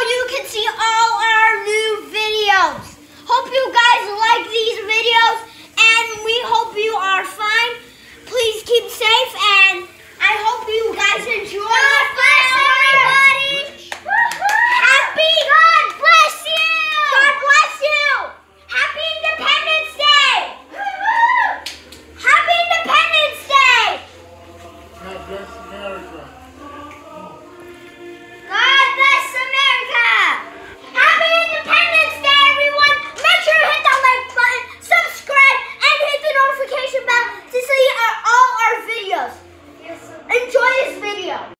you can see all our enjoy this video.